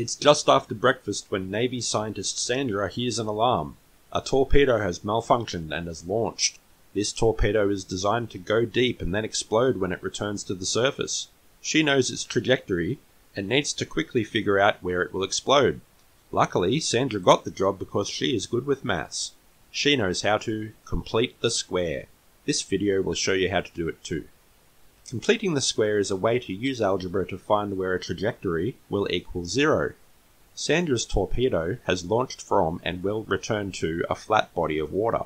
It's just after breakfast when Navy scientist Sandra hears an alarm. A torpedo has malfunctioned and has launched. This torpedo is designed to go deep and then explode when it returns to the surface. She knows its trajectory and needs to quickly figure out where it will explode. Luckily, Sandra got the job because she is good with maths. She knows how to complete the square. This video will show you how to do it too. Completing the square is a way to use algebra to find where a trajectory will equal zero. Sandra's torpedo has launched from and will return to a flat body of water.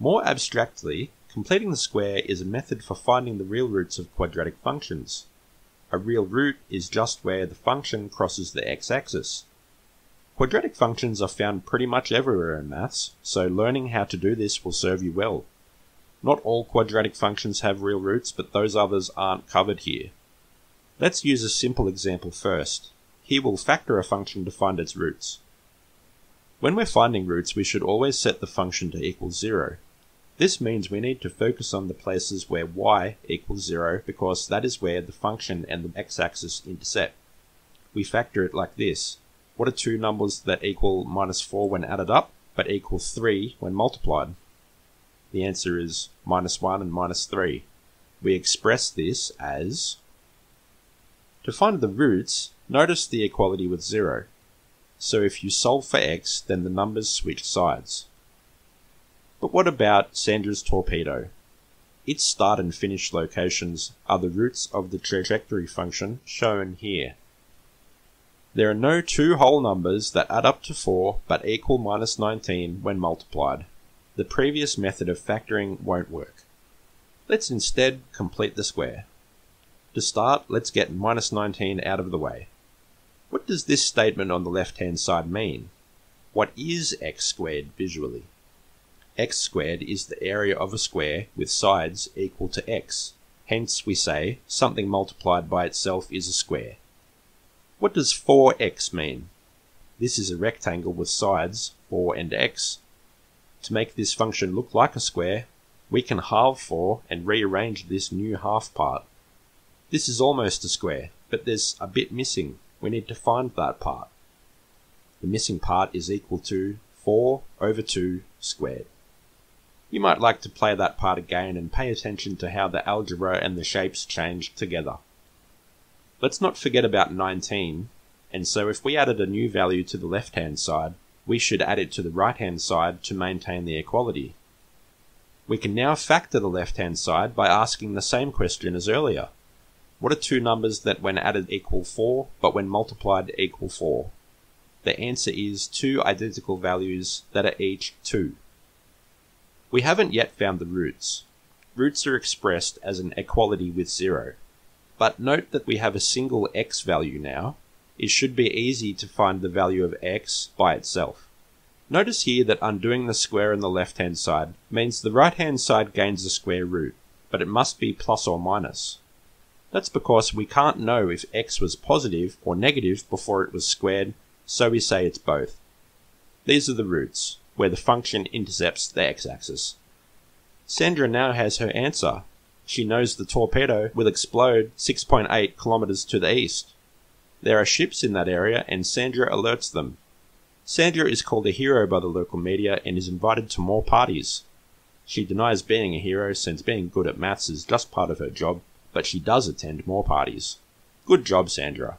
More abstractly, completing the square is a method for finding the real roots of quadratic functions. A real root is just where the function crosses the x-axis. Quadratic functions are found pretty much everywhere in maths, so learning how to do this will serve you well. Not all quadratic functions have real roots, but those others aren't covered here. Let's use a simple example first. Here we'll factor a function to find its roots. When we're finding roots, we should always set the function to equal 0. This means we need to focus on the places where y equals 0 because that is where the function and the x-axis intersect. We factor it like this. What are two numbers that equal minus 4 when added up, but equal 3 when multiplied? The answer is minus 1 and minus 3. We express this as... To find the roots, notice the equality with 0. So if you solve for x, then the numbers switch sides. But what about Sandra's torpedo? Its start and finish locations are the roots of the trajectory function shown here. There are no two whole numbers that add up to 4 but equal minus 19 when multiplied the previous method of factoring won't work. Let's instead complete the square. To start, let's get minus 19 out of the way. What does this statement on the left-hand side mean? What is x squared visually? x squared is the area of a square with sides equal to x. Hence we say something multiplied by itself is a square. What does 4x mean? This is a rectangle with sides 4 and x to make this function look like a square, we can halve 4 and rearrange this new half part. This is almost a square, but there's a bit missing. We need to find that part. The missing part is equal to 4 over 2 squared. You might like to play that part again and pay attention to how the algebra and the shapes change together. Let's not forget about 19, and so if we added a new value to the left hand side, we should add it to the right hand side to maintain the equality. We can now factor the left hand side by asking the same question as earlier. What are two numbers that when added equal 4, but when multiplied equal 4? The answer is two identical values that are each 2. We haven't yet found the roots. Roots are expressed as an equality with 0. But note that we have a single x value now, it should be easy to find the value of x by itself. Notice here that undoing the square on the left hand side means the right hand side gains a square root, but it must be plus or minus. That's because we can't know if x was positive or negative before it was squared, so we say it's both. These are the roots, where the function intercepts the x-axis. Sandra now has her answer. She knows the torpedo will explode 6.8 kilometers to the east. There are ships in that area, and Sandra alerts them. Sandra is called a hero by the local media and is invited to more parties. She denies being a hero since being good at maths is just part of her job, but she does attend more parties. Good job, Sandra.